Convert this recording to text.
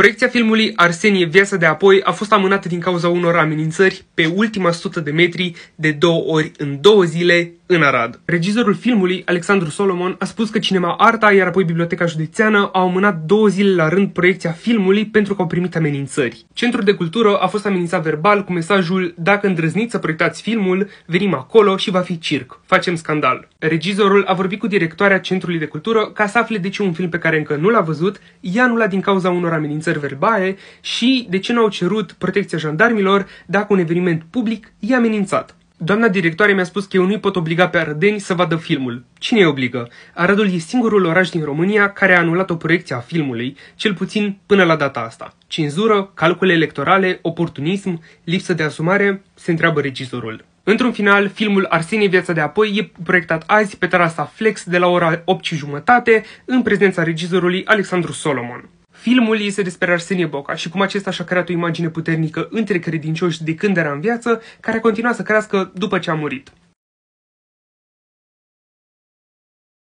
Proiecția filmului Arsenie Viața de apoi a fost amânată din cauza unor amenințări pe ultima sută de metri de două ori în două zile în Arad. Regizorul filmului, Alexandru Solomon, a spus că Cinema Arta, iar apoi Biblioteca Județeană au amânat două zile la rând proiecția filmului pentru că au primit amenințări. Centrul de cultură a fost amenințat verbal cu mesajul Dacă îndrăzniți să proiectați filmul, venim acolo și va fi circ. Facem scandal. Regizorul a vorbit cu directoarea Centrului de Cultură ca să afle de ce un film pe care încă nu l-a văzut i-a anulat din cauza unor amenințări verbale și de ce n-au cerut protecția jandarmilor dacă un eveniment public i-a amenințat. Doamna directoare mi-a spus că eu nu-i pot obliga pe arădeni să vadă filmul. Cine îi obligă? Aradul e singurul oraș din România care a anulat o proiecție a filmului, cel puțin până la data asta. Cenzură, calcule electorale, oportunism, lipsă de asumare, se întreabă regizorul. Într-un final, filmul Arsenie Viața de apoi e proiectat azi pe terasa Flex de la ora 8 jumătate în prezența regizorului Alexandru Solomon. Filmul este despre Arsenie Boca și cum acesta și-a creat o imagine puternică între credincioși de când era în viață, care a continuat să crească după ce a murit.